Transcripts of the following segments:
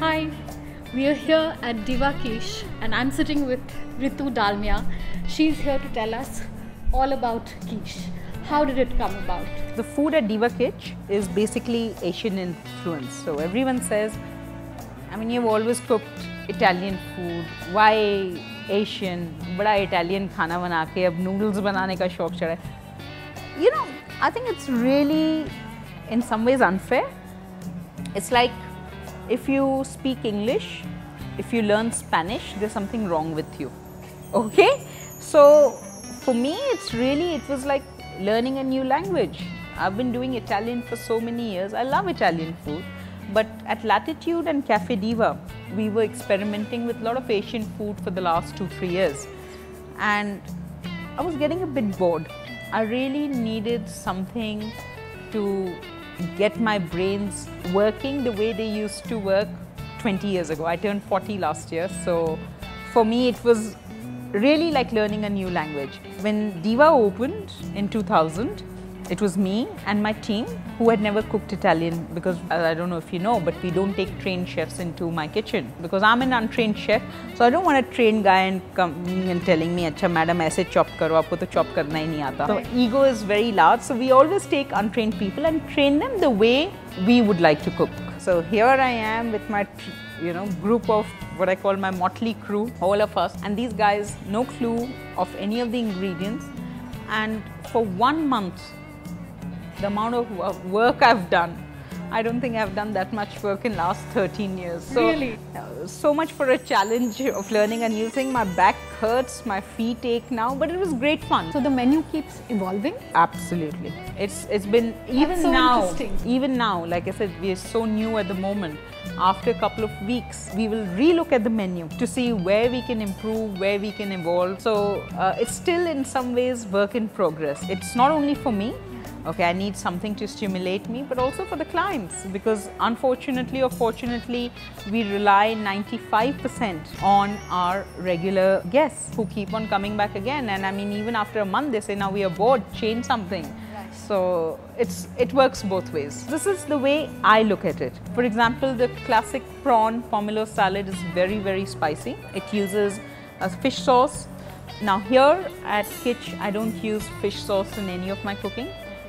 Hi, we are here at Diva Kitsch and I'm sitting with Ritu Dalmia. She's here to tell us all about Kitsch. How did it come about? The food at Diva Kitsch is basically Asian influence. So everyone says, I mean, you've always cooked Italian food. Why Asian? Bada Italian खाना बना के अब noodles बनाने का शौक चढ़ा You know, I think it's really in some ways unfair. It's like if you speak English, if you learn Spanish, there's something wrong with you. Okay? So for me, it's really, it was like learning a new language. I've been doing Italian for so many years. I love Italian food. But at Latitude and Cafe Diva, we were experimenting with a lot of Asian food for the last two, three years. And I was getting a bit bored. I really needed something to get my brains working the way they used to work 20 years ago. I turned 40 last year, so for me it was really like learning a new language. When Diva opened in 2000, it was me and my team who had never cooked Italian because uh, I don't know if you know, but we don't take trained chefs into my kitchen because I'm an untrained chef. So I don't want a trained guy and coming and telling me, "Acha madam, aise chop karo, aapko to chop karna hi nahi aata." So ego is very large. So we always take untrained people and train them the way we would like to cook. So here I am with my you know group of what I call my motley crew, all of us, and these guys no clue of any of the ingredients. And for one month, the amount of work I've done. I don't think I've done that much work in last 13 years. So, really? Uh, so much for a challenge of learning a new thing. My back hurts, my feet ache now, but it was great fun. So the menu keeps evolving? Absolutely. It's it's been even so now, even now, like I said, we are so new at the moment. After a couple of weeks, we will relook at the menu to see where we can improve, where we can evolve. So uh, it's still in some ways work in progress. It's not only for me, okay i need something to stimulate me but also for the clients because unfortunately or fortunately we rely 95% on our regular guests who keep on coming back again. And i mean even after a month they say now we are bored change something. So it's it works both ways. This is the way i look at it. For example the classic prawn pomelo salad is very very spicy. It uses a fish sauce. Now here at Kitsch, I don't use fish sauce in any of my cooking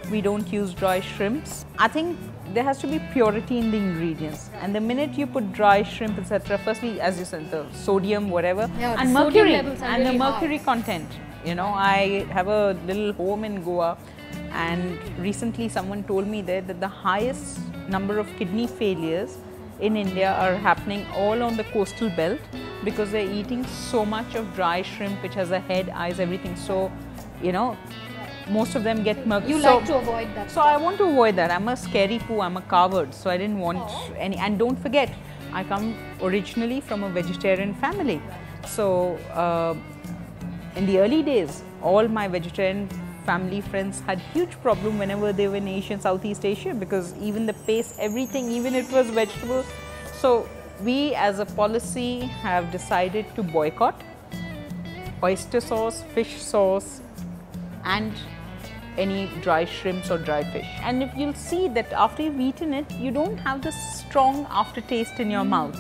we don't use dry shrimps. I think there has to be purity in the ingredients and the minute you put dry shrimp etc firstly as you said the sodium whatever yeah, and mercury and really the mercury high. content you know i have a little home in goa and recently someone told me there that the highest number of kidney failures in india are happening all on the coastal belt because they're eating so much of dry shrimp which has a head eyes everything so you know most of them get mercury. You so, like to avoid that. So stuff. I want to avoid that. I'm a scary poo. I'm a coward. So I didn't want Aww. any. And don't forget, I come originally from a vegetarian family. So uh, in the early days, all my vegetarian family friends had huge problem whenever they were in Asia, Southeast Asia, because even the paste, everything, even it was vegetables. So we as a policy have decided to boycott oyster sauce, fish sauce, and any dry shrimps or dry fish. And if you'll see that after you've eaten it, you don't have this strong aftertaste in your mouth.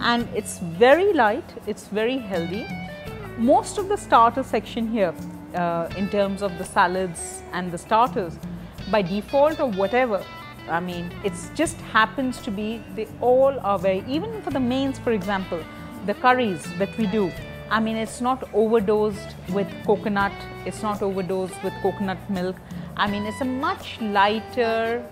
And it's very light, it's very healthy. Most of the starter section here, uh, in terms of the salads and the starters, by default or whatever, I mean, it just happens to be, they all are very, even for the mains, for example, the curries that we do, I mean, it's not overdosed with coconut, it's not overdosed with coconut milk. I mean, it's a much lighter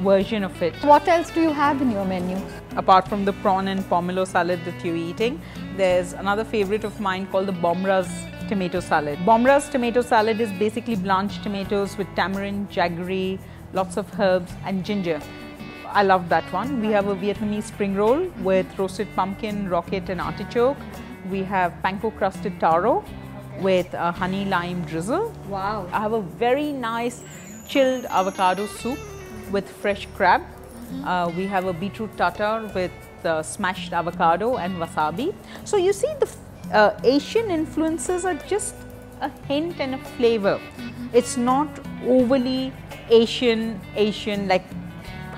version of it. What else do you have in your menu? Apart from the prawn and pomelo salad that you're eating, there's another favorite of mine called the Bomra's tomato salad. Bomra's tomato salad is basically blanched tomatoes with tamarind, jaggery, lots of herbs and ginger. I love that one. We have a Vietnamese spring roll with roasted pumpkin, rocket and artichoke we have panko crusted taro with a honey lime drizzle. Wow. I have a very nice chilled avocado soup with fresh crab. Uh, we have a beetroot tartar with uh, smashed avocado and wasabi. So you see the uh, Asian influences are just a hint and a flavor. It's not overly Asian, Asian like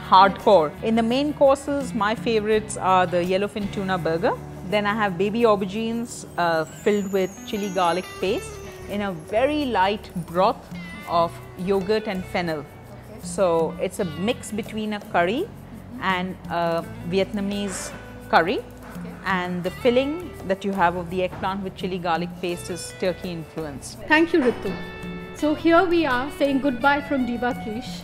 hardcore. In the main courses, my favorites are the yellowfin tuna burger. Then I have baby aubergines uh, filled with chili garlic paste in a very light broth of yogurt and fennel. So it's a mix between a curry and a Vietnamese curry. And the filling that you have of the eggplant with chili garlic paste is turkey influenced. Thank you, Ritu. So here we are saying goodbye from Diva Kitsch.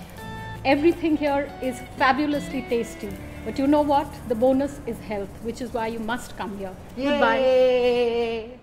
Everything here is fabulously tasty. But you know what? The bonus is health, which is why you must come here. Goodbye. Yay.